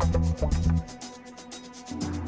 Thank you.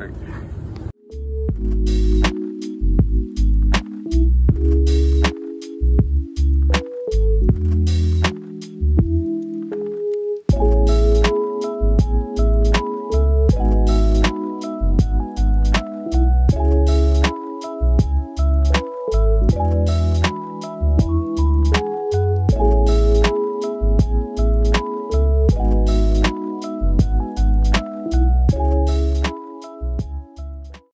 perfect.